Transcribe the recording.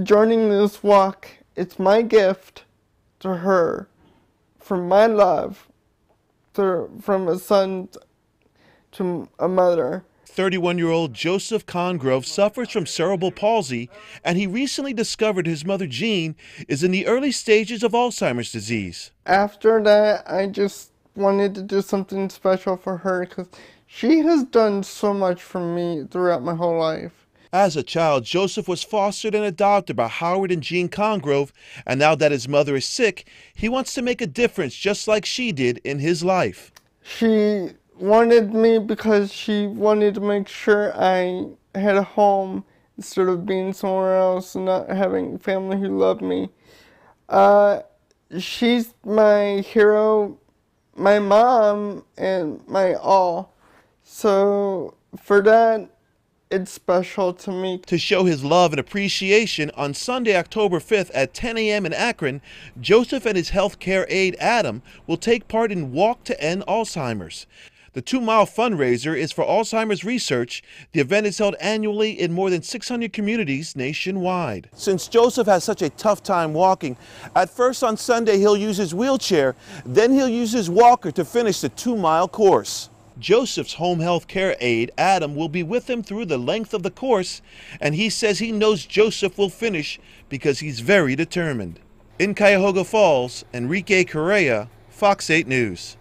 Joining this walk, it's my gift to her from my love to, from a son to a mother. 31 year old Joseph Congrove suffers from cerebral palsy, and he recently discovered his mother Jean is in the early stages of Alzheimer's disease. After that, I just wanted to do something special for her because she has done so much for me throughout my whole life. As a child, Joseph was fostered and adopted by Howard and Jean Congrove, and now that his mother is sick, he wants to make a difference just like she did in his life. She wanted me because she wanted to make sure I had a home instead of being somewhere else and not having family who loved me. Uh, she's my hero, my mom, and my all. So for that, it's special to me. To show his love and appreciation, on Sunday, October 5th at 10 a.m. in Akron, Joseph and his healthcare aide, Adam, will take part in Walk to End Alzheimer's. The two mile fundraiser is for Alzheimer's research. The event is held annually in more than 600 communities nationwide. Since Joseph has such a tough time walking, at first on Sunday he'll use his wheelchair, then he'll use his walker to finish the two mile course. Joseph's home health care aide, Adam, will be with him through the length of the course, and he says he knows Joseph will finish because he's very determined. In Cuyahoga Falls, Enrique Correa, Fox 8 News.